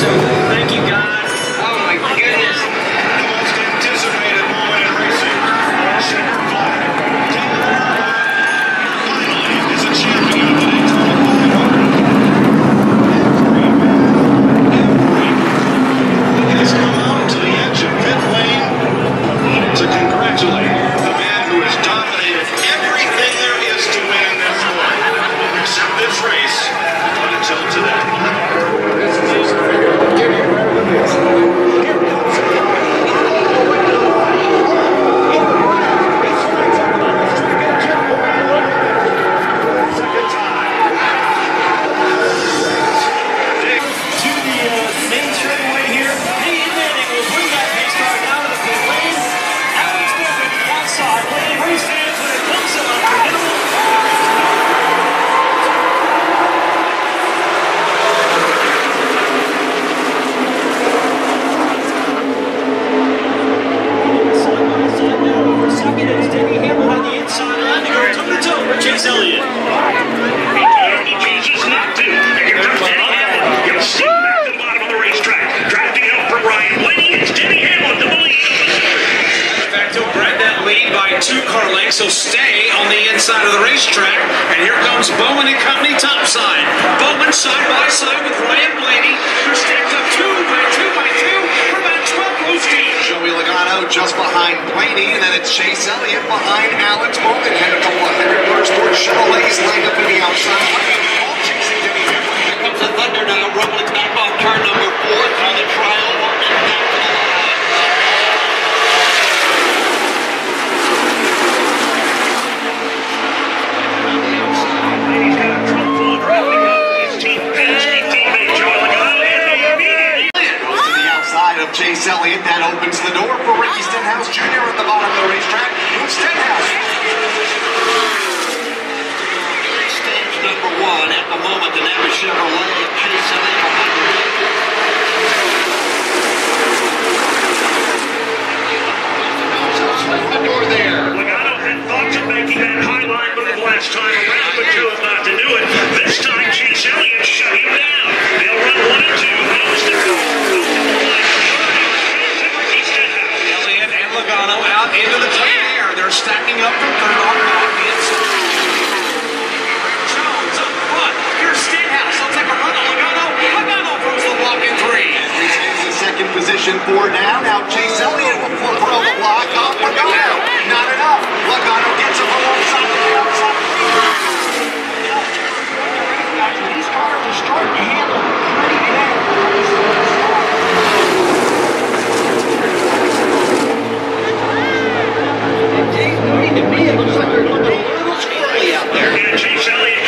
있어요. Option four down. Now Chase Elliott will throw the block off Logano. Not enough. Logano gets it from one side to the other. These cars are starting to handle pretty good. To me, looks like they're going a little squirrely out there. Chase Elliott.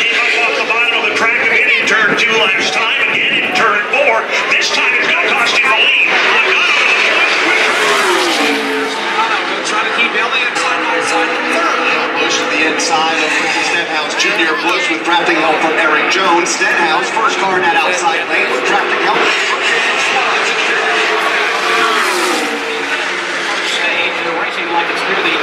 Drafting help from Erik Jones. Stenhouse, first car in that outside lane with drafting help. Stay to the racing like it's near the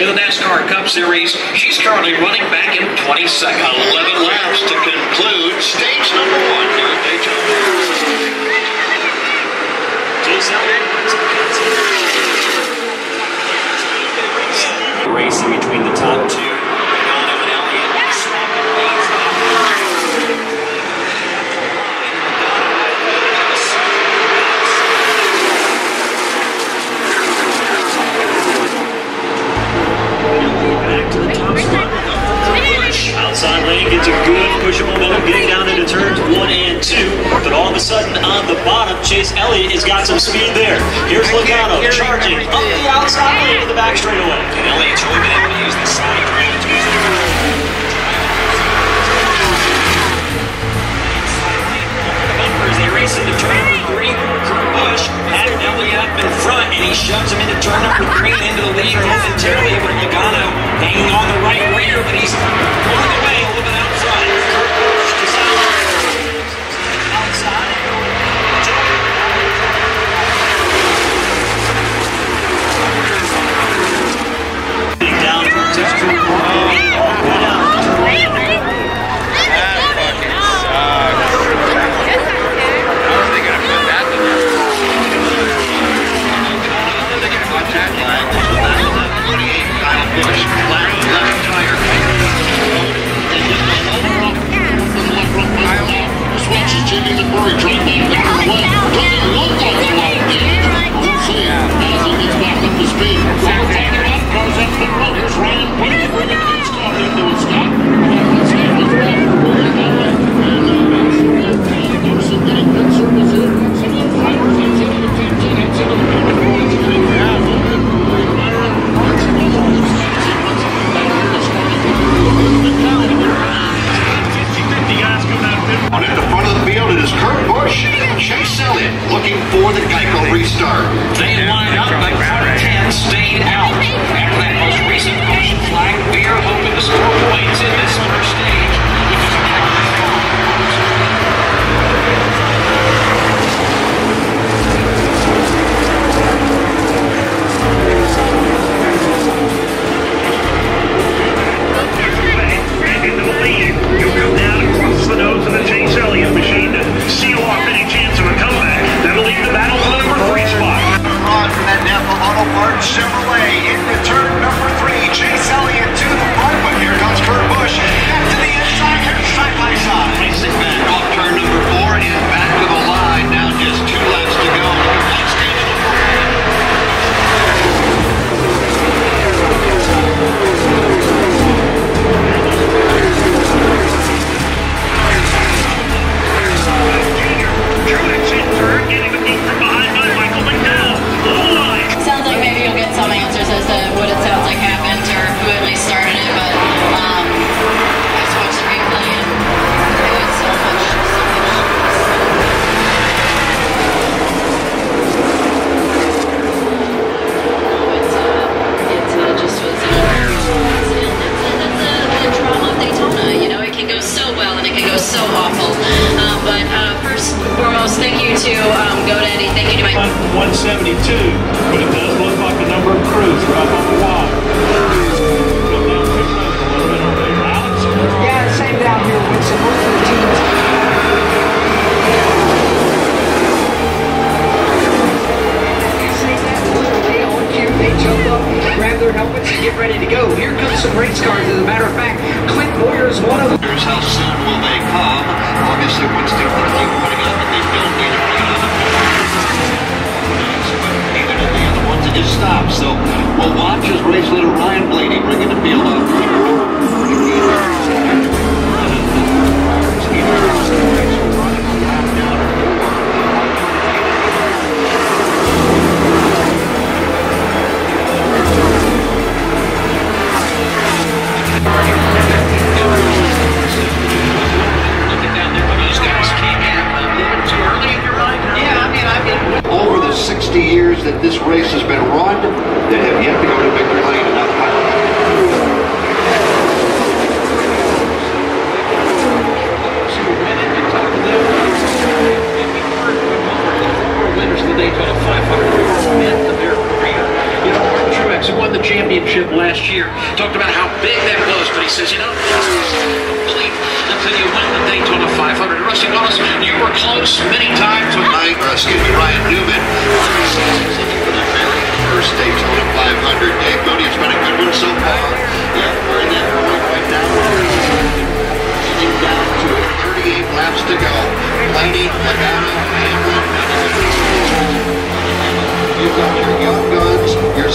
in the NASCAR Cup Series. She's currently running back in 22nd. 11 laps to conclude stage number one here at Daytona. Racing between the top two. side lane, gets a good push of momentum, getting down into turns one and two. But all of a sudden, on the bottom, Chase Elliott has got some speed there. Here's Logano charging up the outside lane to the back straightaway. And Elliott's really been able to use the side They race into turn and he shoves him into Turner for Green into the lead momentarily, but Logano hanging on the right rear, but he's pulling away.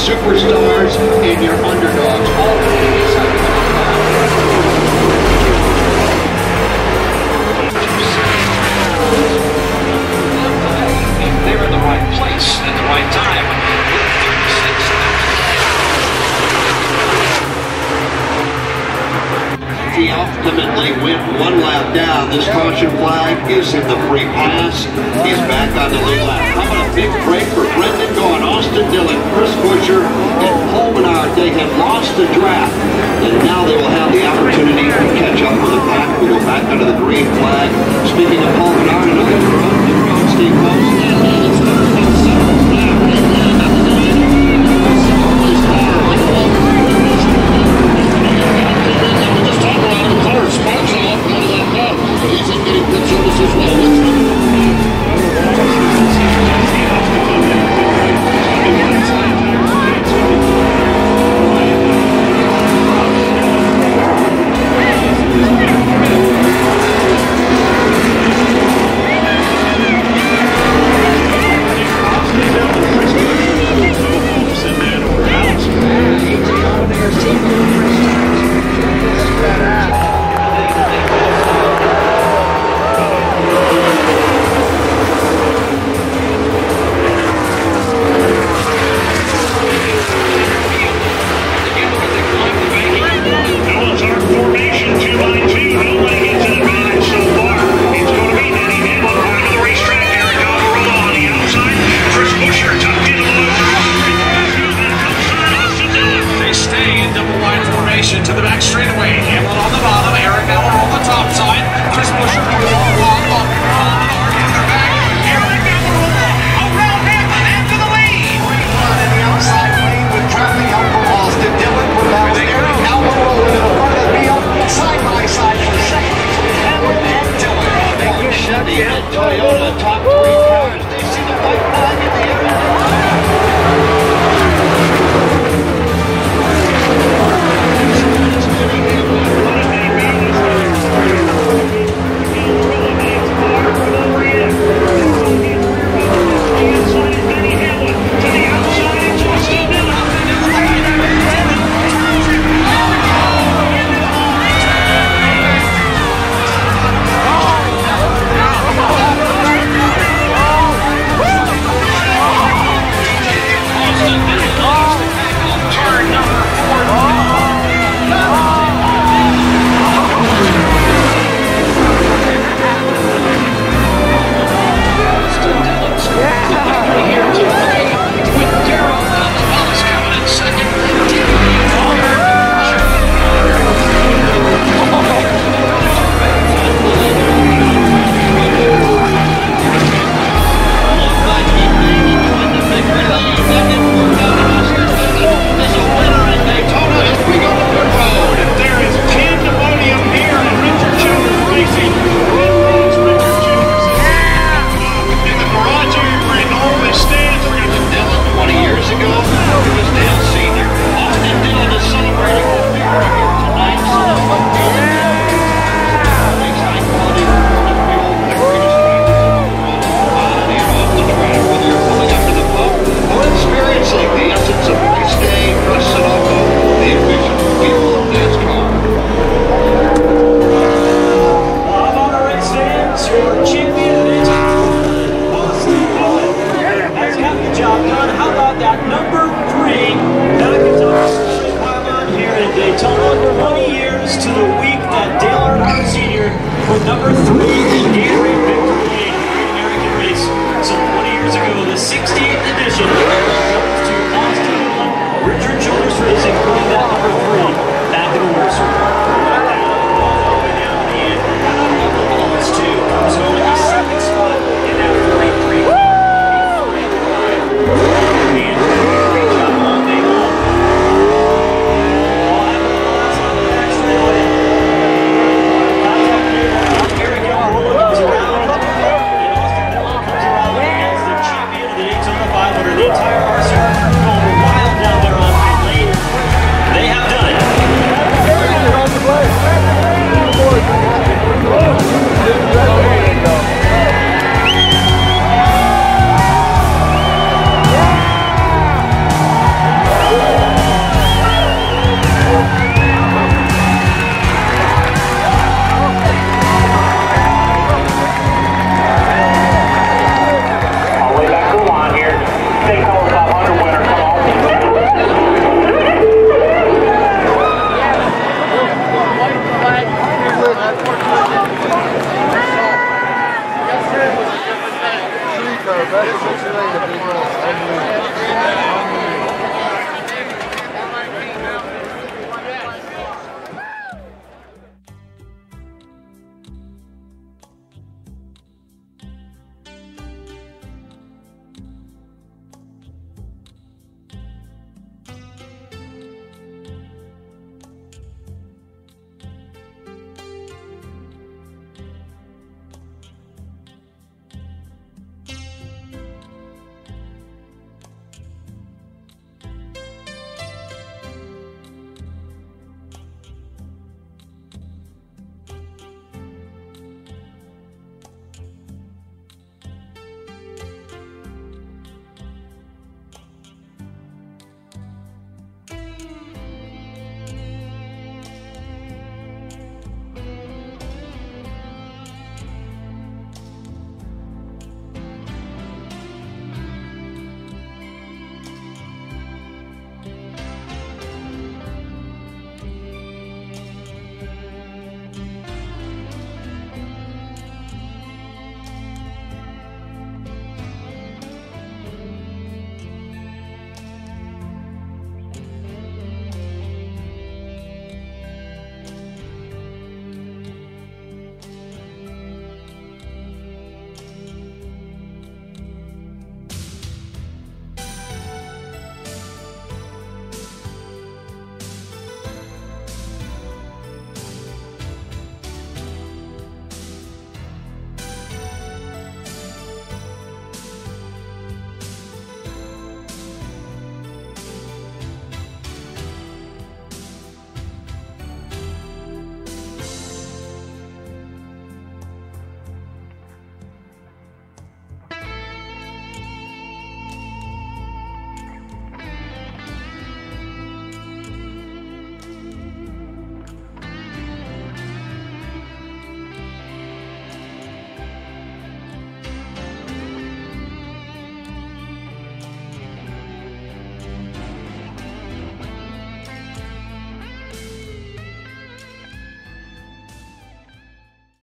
superstars and your underdogs. All This caution flag is in the free pass. He's back on the lead lap. How about a big break for Brendan Gaughan, Austin Dillon, Chris Buescher, and Paul They had lost the draft, and now they will have the opportunity to catch up with the pack. We go back under the green flag. Speaking of